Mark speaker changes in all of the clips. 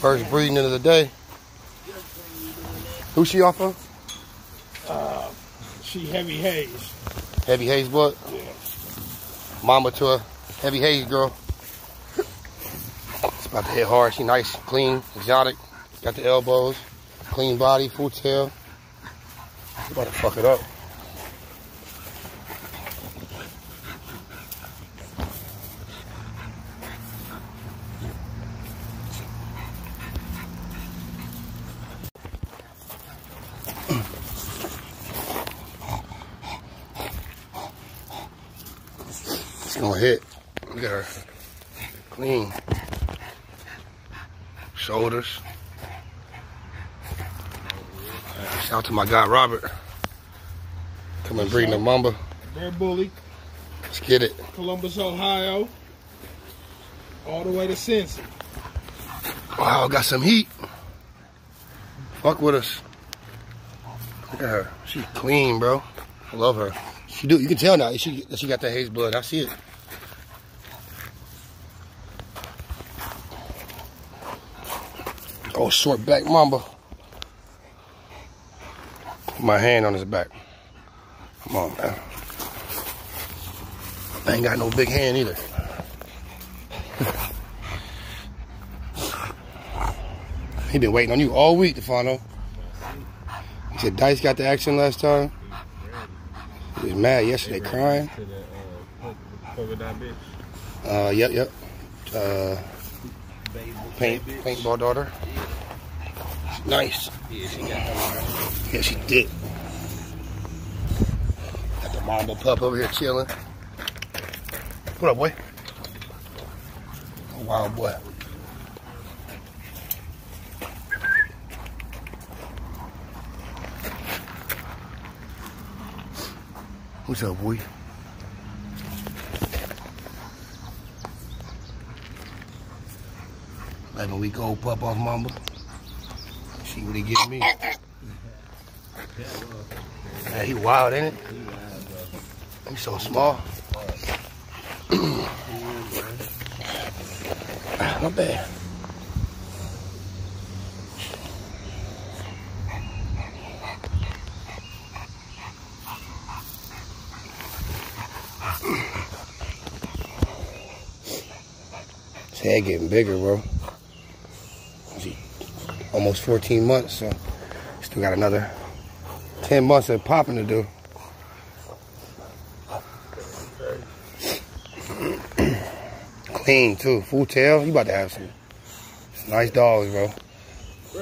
Speaker 1: First breeding of the day. Who's she off of?
Speaker 2: Uh, she Heavy Haze.
Speaker 1: Heavy Haze blood?
Speaker 2: Yeah.
Speaker 1: Mamba to a Heavy Haze girl. It's about to hit hard. She nice, clean, exotic. Got the elbows. Clean body, full tail. About to fuck it up. It's gonna hit. Look at her. Clean. Shoulders. Shout out to my guy Robert. Coming breeding the mamba.
Speaker 2: Bear Bully,
Speaker 1: Let's get it.
Speaker 2: Columbus, Ohio. All the way to Cincy.
Speaker 1: Wow, got some heat. Fuck with us. Look at her. She's clean, bro. I love her. She do. You can tell now. She she got that haze blood. I see it. Oh, short back mamba. Put my hand on his back. Come on, man. I ain't got no big hand either. He been waiting on you all week, Defano. He said Dice got the action last time. He was mad yesterday, crying. Uh, yep, yep. Uh, paint, paintball daughter. Nice. Yeah, she did. Got the marble pup over here chilling. What up, boy? Wild boy. What's up, boy? Eleven week old pup off mama. See what he give me. Yeah, he wild, ain't it? He's so small. Not bad. Head getting bigger, bro. Almost 14 months, so still got another 10 months of popping to do. Clean too, full tail. You about to have some nice dogs, bro.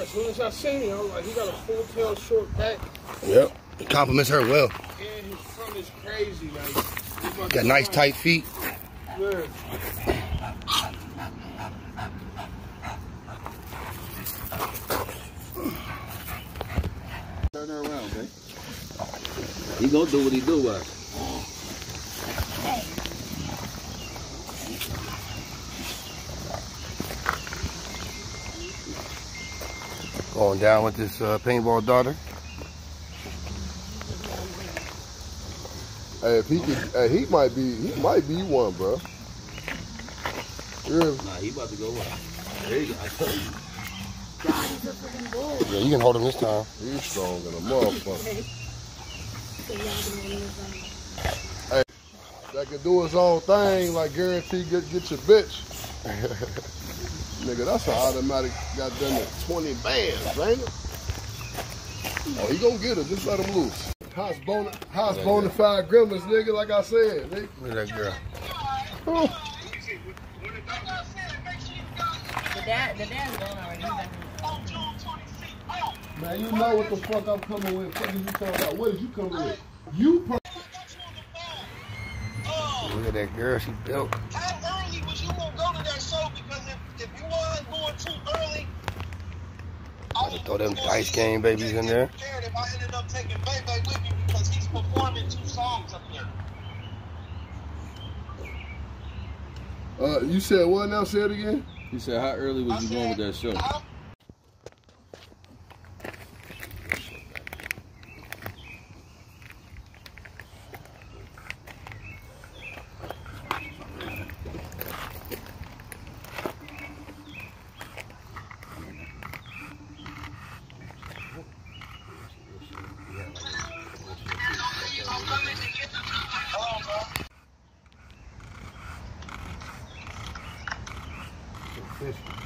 Speaker 2: As soon as I seen him, I was like, he got a full tail short back,
Speaker 1: Yep. It compliments her well.
Speaker 2: and his front is crazy. Like,
Speaker 1: Got nice tight feet.
Speaker 2: Yeah.
Speaker 3: Turn her around, man. He gonna do what he do, uh.
Speaker 1: Going down with this uh, paintball daughter.
Speaker 4: Hey, if he could, hey, he might be, he might be one, bro. Yeah,
Speaker 3: Nah, he about to go up. There you go. I told you.
Speaker 1: Yeah, you can hold him this time.
Speaker 4: he's strong than a motherfucker. Hey, that can do his own thing, like guarantee get get your bitch. Nigga, that's an automatic goddamn it, 20 bands, ain't it? Oh, he gonna get her, just let him loose. House bona, house bona fide gremlins, nigga, like I said. Nigga.
Speaker 1: Look at that girl.
Speaker 5: The dad, the dad's gone already. He's back in-
Speaker 4: Man, you know what the fuck I'm coming with. What is you talking about? What is you coming with? You per-
Speaker 1: Look at that girl. She built.
Speaker 6: How early was you gonna go to that show? Because if, if you wasn't going too early, I was
Speaker 1: Throw them dice game
Speaker 6: you
Speaker 1: babies in there.
Speaker 6: prepared If I ended up taking Bebe with me because he's performing two songs up there.
Speaker 4: Uh, you said what now? Say it again.
Speaker 3: He said, how early was you going with that show?
Speaker 6: How-
Speaker 1: fishing.